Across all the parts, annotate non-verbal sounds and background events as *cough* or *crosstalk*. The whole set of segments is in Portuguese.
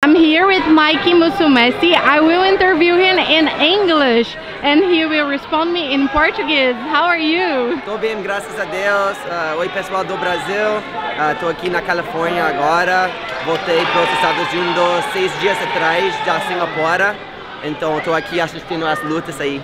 I'm here with Mikey Musumesi. I will interview him in English and he will respond me in Portuguese. How are you? Tô bem, graças a Deus. Uh, oi pessoal do Brasil, uh, tô aqui na Califórnia agora. Voltei para os Estados Unidos seis dias atrás, da Singapura. Então tô aqui assistindo as lutas aí.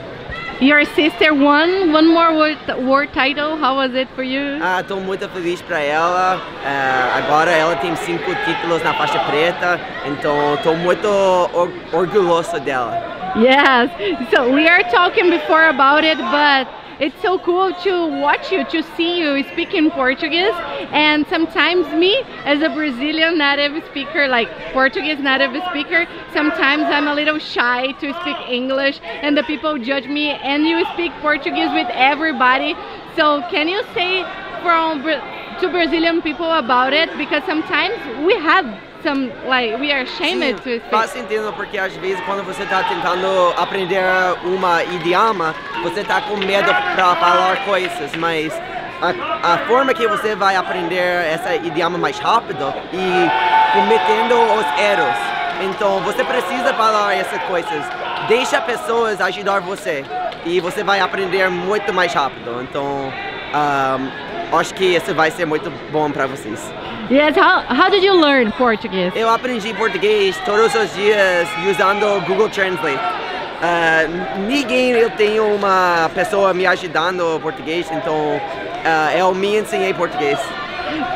Your sister won one more world, world title. How was it for you? Ah, tô muito feliz para ela. Uh, agora ela tem cinco títulos na faixa preta, então tô muito or orgulhoso dela. Yes. So we are talking before about it, but it's so cool to watch you, to see you speak in Portuguese. And sometimes me, as a Brazilian native speaker, like Portuguese native speaker, sometimes I'm a little shy to speak English and the people judge me and you speak Portuguese with everybody. So can you say from to Brazilian people about it? Because sometimes we have some, like, we are ashamed Sim, to speak. faz sentido porque às vezes quando você está tentando aprender uma idioma, você está com medo para falar coisas, mas a, a, forma que você vai aprender esse idioma mais rápido e cometendo os erros. Então você precisa falar essas coisas. Deixa pessoas ajudar você e você vai aprender muito mais rápido. Então um, acho que isso vai ser muito bom para vocês. Yes, how, how did you learn Portuguese? Eu aprendi português todos os dias usando Google Translate. Uh, ninguém eu tenho uma pessoa me ajudando português, então uh, eu me ensinei português.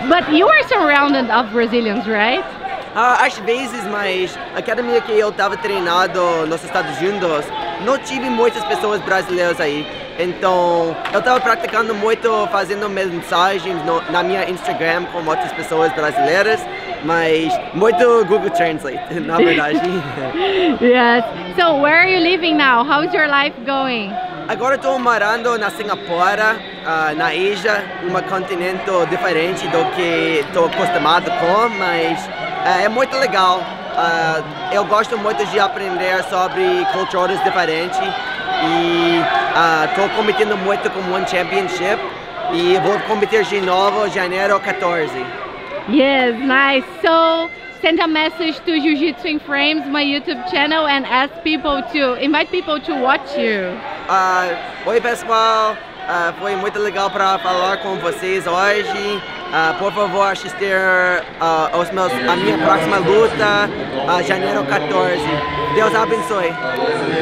But you are surrounded of Brazilians, right? Uh, às vezes, mas a academia que eu estava treinando nos Estados Unidos, não tive muitas pessoas brasileiras aí. Então, eu estava praticando muito, fazendo mensagens no, na minha Instagram com outras pessoas brasileiras, mas muito Google Translate, *laughs* na verdade. *laughs* yes. So, where are you living now? How's your life going? Agora estou morando na Singapura, uh, na Ásia, um continente diferente do que estou acostumado com, mas uh, é muito legal. Uh, eu gosto muito de aprender sobre culturas diferentes e estou uh, competindo muito com One Championship e vou competir de novo em janeiro 14. Yes, nice. So send a message to Jiu Jitsu in Frames, my YouTube channel, and ask people to invite people to watch you. Uh, oi pessoal, foi muito legal para falar com vocês hoje. Uh, por favor, assistir uh, os meus, a minha próxima luta, uh, janeiro 14. Deus abençoe.